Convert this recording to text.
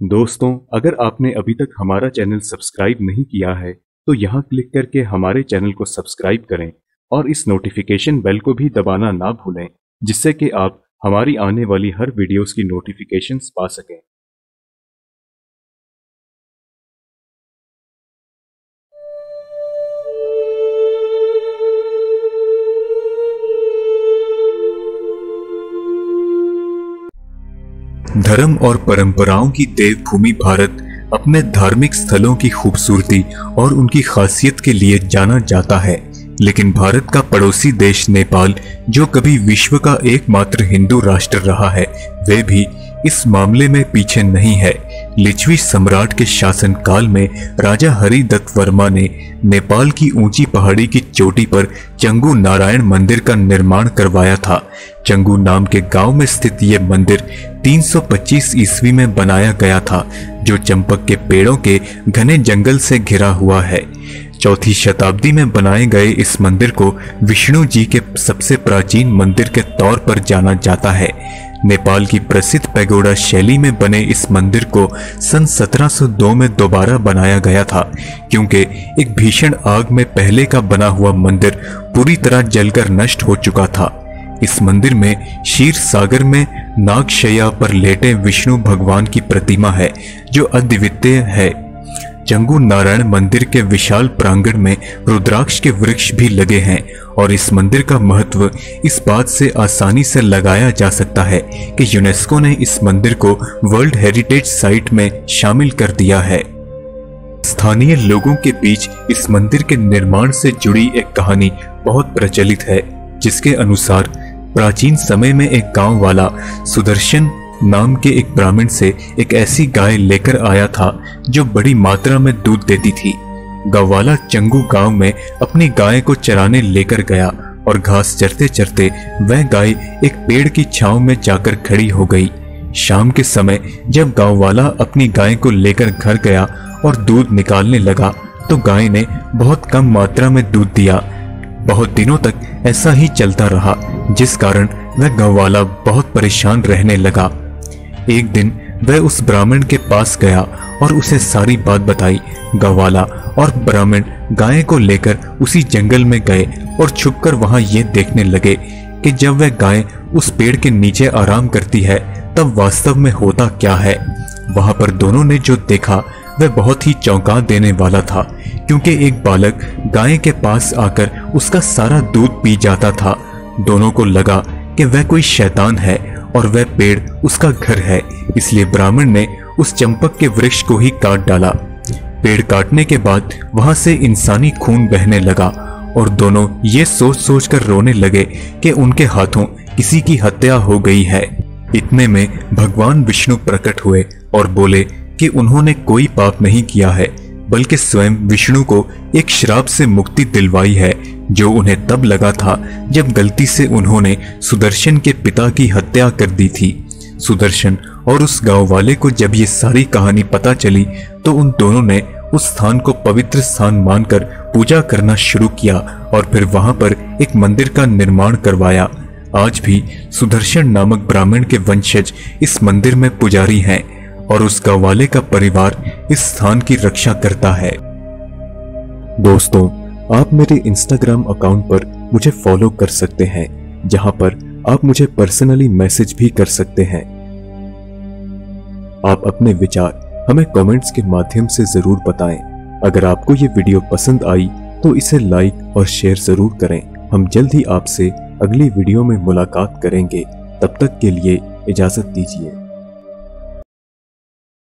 दोस्तों, अगर आपने अभी तक हमारा चैनल सब्सक्राइब नहीं किया है तो यहाँ क्लिक करके हमारे चैनल को सब्सक्राइब करें और इस नोटिफिकेशन बेल को भी दबाना ना भूलें, जिससे कि आप हमारी आने वाली हर वीडियोस की नोटिफिकेशंस पा सकें। धर्म और परंपराओं की देवभूमि भारत अपने धार्मिक स्थलों की खूबसूरती और उनकी खासियत के लिए जाना जाता है। लेकिन भारत का पड़ोसी देश नेपाल, जो कभी विश्व का एकमात्र हिंदू राष्ट्र रहा है, वे भी इस मामले में पीछे नहीं है। लिच्छवी सम्राट के शासनकाल में राजा हरिदत्त वर्मा ने नेपाल की ऊँची पहाड़ी की चोटी पर चंगू नारायण मंदिर का निर्माण करवाया था। चंगू नाम के गाँव में स्थित ये मंदिर 325 ईस्वी में बनाया गया था, जो चंपक के पेड़ों के घने जंगल से घिरा हुआ है। चौथी शताब्दी में बनाए गए इस मंदिर को विष्णु जी के सबसे प्राचीन मंदिर के तौर पर जाना जाता है। नेपाल की प्रसिद्ध पैगोडा शैली में बने इस मंदिर को सन 1702 में दोबारा बनाया गया था, क्योंकि एक भीषण आग में पहले का बना हुआ मंदिर पूरी तरह जलकर नष्ट हो चुका था। इस मंदिर में शीर सागर में नागशया पर लेटे विष्णु भगवान की प्रतिमा है, जो अद्वितीय है। चंगू नारायण मंदिर के विशाल प्रांगण में रुद्राक्ष के वृक्ष भी लगे हैं और इस मंदिर का महत्व इस बात से आसानी से लगाया जा सकता है कि यूनेस्को ने इस मंदिर को वर्ल्ड हेरिटेज साइट में शामिल कर दिया है। स्थानीय लोगों के बीच इस मंदिर के निर्माण से जुड़ी एक कहानी बहुत प्रचलित है, जिसके अनुसार प्राचीन समय में एक गाँव वाला सुदर्शन नाम के एक ब्राह्मण से एक ऐसी गाय लेकर आया था, जो बड़ी मात्रा में दूध देती थी। गवाला चंगू गाँव में अपनी गाय को चराने लेकर गया और घास चरते चरते वह गाय एक पेड़ की छांव में जाकर खड़ी हो गई। शाम के समय जब गाँव वाला अपनी गाय को लेकर घर गया और दूध निकालने लगा तो गाय ने बहुत कम मात्रा में दूध दिया। बहुत दिनों तक ऐसा ही चलता रहा, जिस कारण वह गाँव वाला बहुत परेशान रहने लगा। एक दिन वह उस ब्राह्मण के पास गया और उसे सारी बात बताई। गवाला और ब्राह्मण गाय को लेकर उसी जंगल में गए और छुपकर वहाँ ये देखने लगे कि जब वह गाय उस पेड़ के नीचे आराम करती है, तब वास्तव में होता क्या है? वहाँ पर दोनों ने जो देखा, वह बहुत ही चौंका देने वाला था, क्योंकि एक बालक गाय के पास आकर उसका सारा दूध पी जाता था। दोनों को लगा कि वह कोई शैतान है और वह पेड़ उसका घर है। इसलिए ब्राह्मण ने उस चंपक के वृक्ष को ही काट डाला। पेड़ काटने के बाद वहाँ से इंसानी खून बहने लगा और दोनों ये सोच सोच कर रोने लगे कि उनके हाथों किसी की हत्या हो गई है। इतने में भगवान विष्णु प्रकट हुए और बोले कि उन्होंने कोई पाप नहीं किया है, बल्कि स्वयं विष्णु को एक श्राप से मुक्ति दिलवाई है। जो उन्हें तब लगा था जब गलती से उन्होंने सुदर्शन के पिता की हत्या कर दी थी। सुदर्शन और उस गाँव वाले को जब ये सारी कहानी पता चली तो उन दोनों ने उस स्थान को पवित्र स्थान मानकर पूजा करना शुरू किया और फिर वहाँ पर एक मंदिर का निर्माण करवाया। आज भी सुदर्शन नामक ब्राह्मण के वंशज इस मंदिर में पुजारी हैं और उस गाँव वाले का परिवार इस स्थान की रक्षा करता है। दोस्तों आप मेरे इंस्टाग्राम अकाउंट पर मुझे फॉलो कर सकते हैं, जहाँ पर आप मुझे पर्सनली मैसेज भी कर सकते हैं। आप अपने विचार हमें कमेंट्स के माध्यम से ज़रूर बताएँ। अगर आपको ये वीडियो पसंद आई तो इसे लाइक और शेयर ज़रूर करें। हम जल्द ही आपसे अगली वीडियो में मुलाकात करेंगे। तब तक के लिए इजाज़त दीजिए।